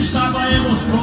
estava em Moscou,